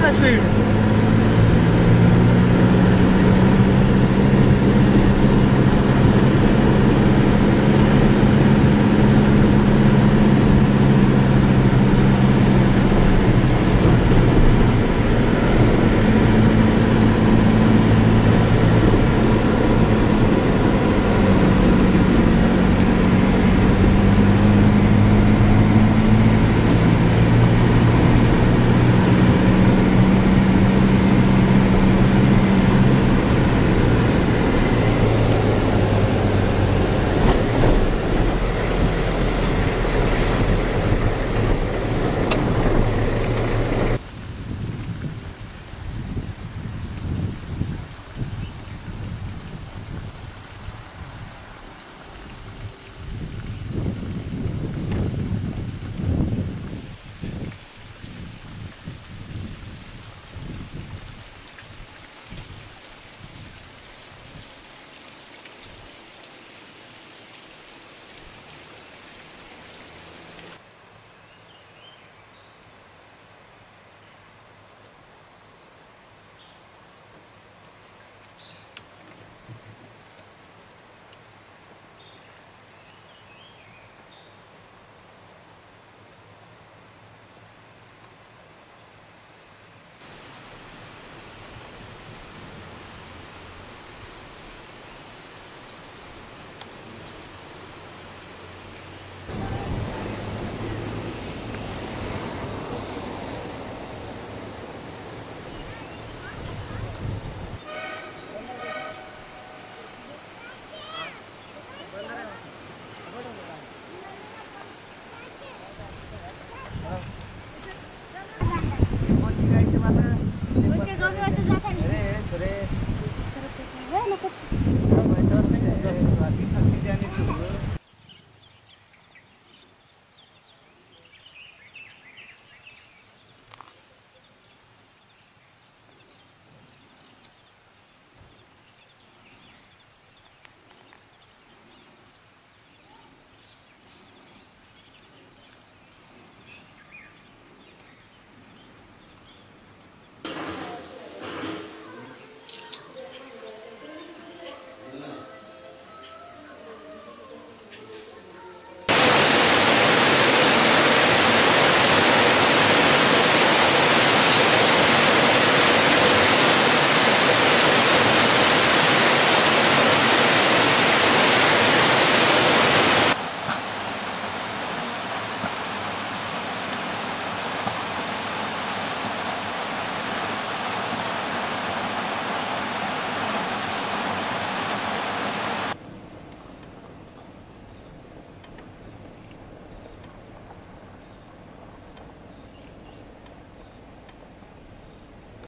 That's my. 你看今天的景色。